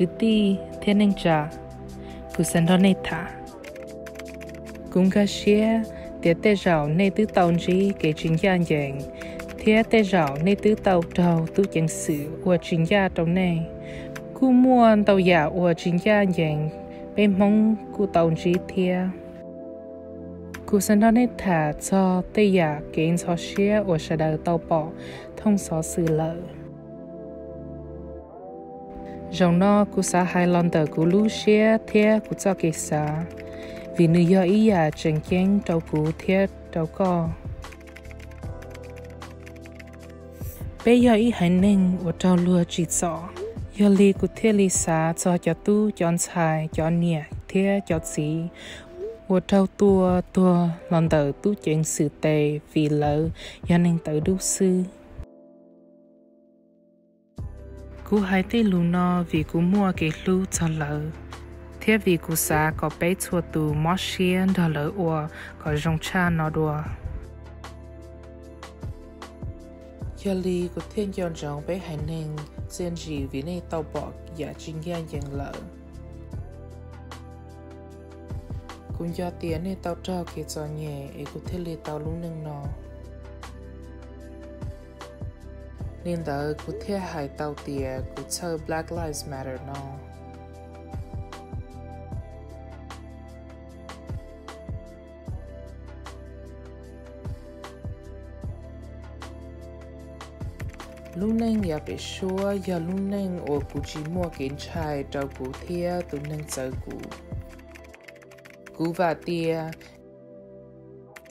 cứ ti, thiên ninh trà. Cú sân đó nê thả. Cũng cả xia tiệt tê rào nê tứ tàu gì kể chính gia dạng. Thế tê rào nê tứ tàu đầu tu chẳng sự của chính gia trong này. Cú mua tàu giả của chính gia dạng bên mong cú tàu gì thế cú sân đó nê thả cho tê giả kiến cho xia của sẽ đầu tàu bỏ thông số sự lợi dòng nó cú sa hai lon tờ cú lu xia thia cú cho kê sa vì nữ do ý à chân kiến đầu cú thia đầu co. Bây giờ ý hành nên của trâu lùa chỉ rõ giờ li cú thia li sa cho cho tu chọn xài cho nhẹ thia cho gì của trâu tua tua lon tờ tu chuyện sự tệ vì lỡ, do nên tự đu sư cú hai tê lù no vì cú mua cái lù cho lỡ. Thế vì cú xa có bé chua tù mò xiên đó lỡ ua có rong cha nó đùa. Giờ lì của thiên chọn rong bé hành nền, xin gì vì này tàu bỏ giả chính gian dân lỡ. Cũng do tiền này tàu trao cái cho nhẹ ấy cú thiên lì tàu lúc nâng nó nên đã cụ thể hai tàu tìa cụ chờ Black Lives Matter nó. lúc nên ya bị xua ya lúc nên ở cụ chỉ mua kiến trai trâu cụ thia tụ neng giờ cụ. Cụ và tia.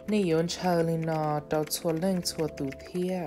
Nên yon chờ lên nó trâu chua lên chua tụ thia.